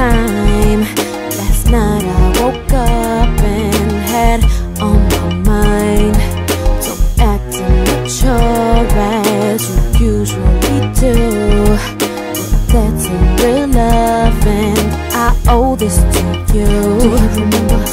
time. Last night I woke up and had on my mind Don't act immature as you usually do. But that's a real love and I owe this to you. Do you remember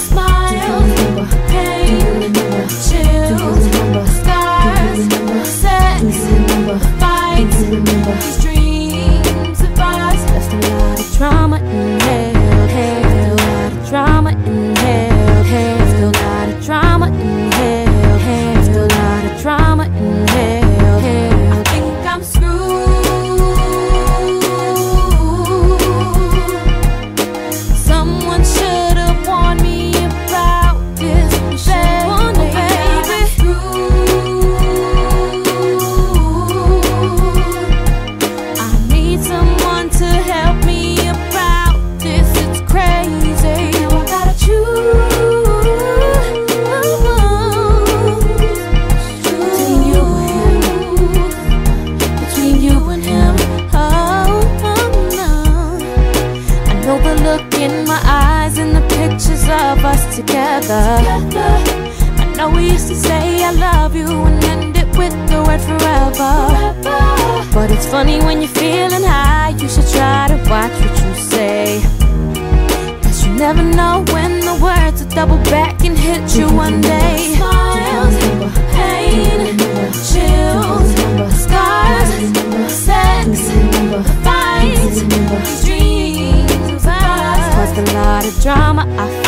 of us together. I know we used to say I love you and end it with the word forever. But it's funny when you're feeling high, you should try to watch what you say. Cause you never know when the words will double back and hit you one day. Smiles, pain, chills, scars, sex, fights, dreams. Caused a lot of drama, I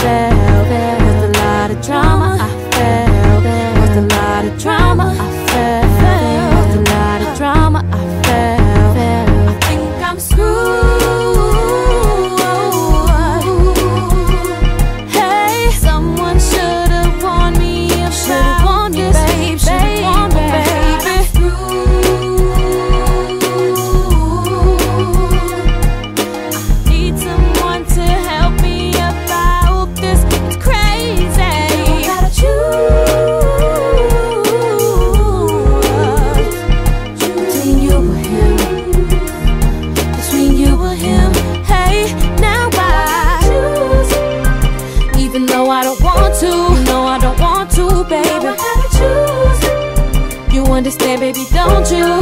understand, baby, don't you?